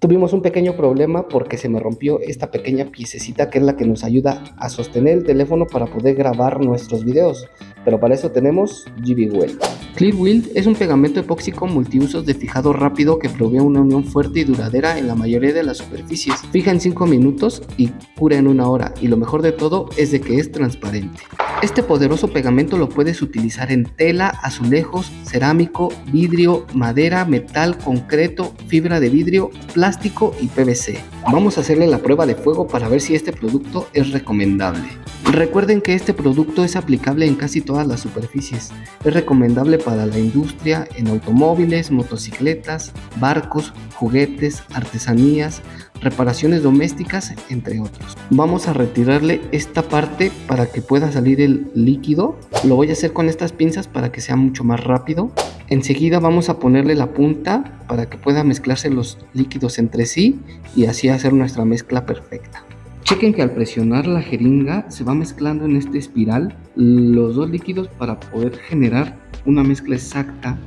Tuvimos un pequeño problema porque se me rompió esta pequeña piececita que es la que nos ayuda a sostener el teléfono para poder grabar nuestros videos. Pero para eso tenemos GB Weld. Clear Weld es un pegamento epóxico multiusos de fijado rápido que provee una unión fuerte y duradera en la mayoría de las superficies. Fija en 5 minutos y cura en una hora. Y lo mejor de todo es de que es transparente. Este poderoso pegamento lo puedes utilizar en tela, azulejos, cerámico, vidrio, madera, metal, concreto, fibra de vidrio, plástico y PVC. Vamos a hacerle la prueba de fuego para ver si este producto es recomendable. Recuerden que este producto es aplicable en casi todas las superficies. Es recomendable para la industria en automóviles, motocicletas, barcos, juguetes, artesanías, reparaciones domésticas, entre otros. Vamos a retirarle esta parte para que pueda salir el líquido. Lo voy a hacer con estas pinzas para que sea mucho más rápido. Enseguida vamos a ponerle la punta para que pueda mezclarse los líquidos entre sí y así hacer nuestra mezcla perfecta. Chequen que al presionar la jeringa se va mezclando en este espiral los dos líquidos para poder generar una mezcla exacta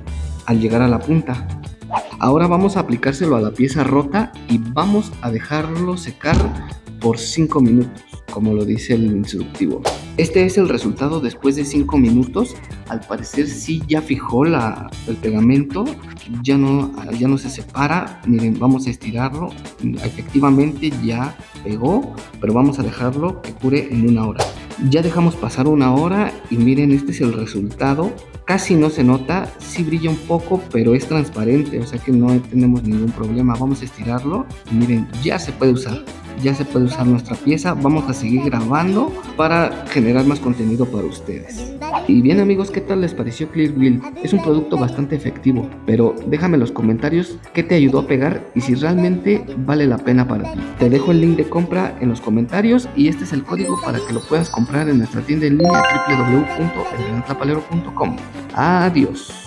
al llegar a la punta. Ahora vamos a aplicárselo a la pieza rota y vamos a dejarlo secar por 5 minutos, como lo dice el instructivo. Este es el resultado después de 5 minutos. Al parecer sí ya fijó la, el pegamento, ya no, ya no se separa. Miren, vamos a estirarlo. Efectivamente ya pegó, pero vamos a dejarlo que cure en una hora. Ya dejamos pasar una hora y miren, este es el resultado. Casi no se nota, sí brilla un poco, pero es transparente, o sea que no tenemos ningún problema. Vamos a estirarlo y miren, ya se puede usar ya se puede usar nuestra pieza. Vamos a seguir grabando para generar más contenido para ustedes. Y bien amigos, ¿qué tal les pareció Clear Es un producto bastante efectivo, pero déjame en los comentarios qué te ayudó a pegar y si realmente vale la pena para ti. Te dejo el link de compra en los comentarios y este es el código para que lo puedas comprar en nuestra tienda en línea www.elgrantlapalero.com. Adiós.